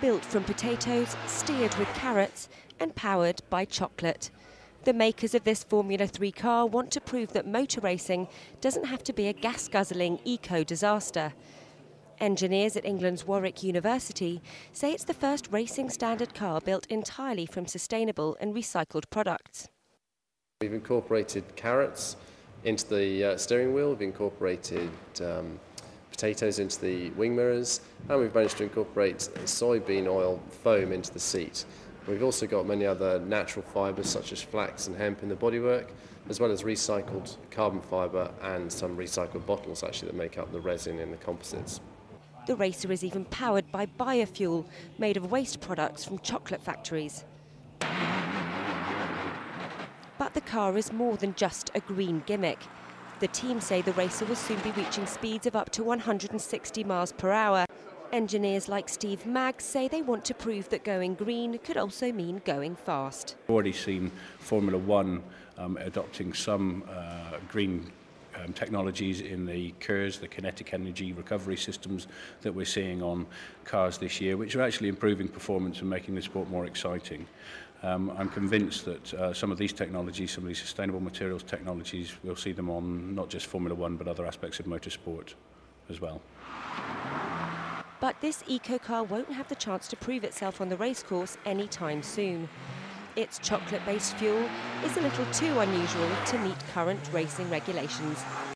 built from potatoes, steered with carrots, and powered by chocolate. The makers of this Formula 3 car want to prove that motor racing doesn't have to be a gas guzzling eco disaster. Engineers at England's Warwick University say it's the first racing standard car built entirely from sustainable and recycled products. We've incorporated carrots into the uh, steering wheel, we've incorporated um, potatoes into the wing mirrors, and we've managed to incorporate soybean oil foam into the seat. We've also got many other natural fibres such as flax and hemp in the bodywork, as well as recycled carbon fibre and some recycled bottles actually that make up the resin in the composites. The racer is even powered by biofuel made of waste products from chocolate factories. But the car is more than just a green gimmick. The team say the racer will soon be reaching speeds of up to 160 miles per hour. Engineers like Steve Maggs say they want to prove that going green could also mean going fast. We've already seen Formula One um, adopting some uh, green um, technologies in the KERS, the kinetic energy recovery systems that we're seeing on cars this year, which are actually improving performance and making the sport more exciting. Um, I'm convinced that uh, some of these technologies, some of these sustainable materials technologies, we'll see them on not just Formula One but other aspects of motorsport as well. But this eco car won't have the chance to prove itself on the racecourse anytime soon. Its chocolate-based fuel is a little too unusual to meet current racing regulations.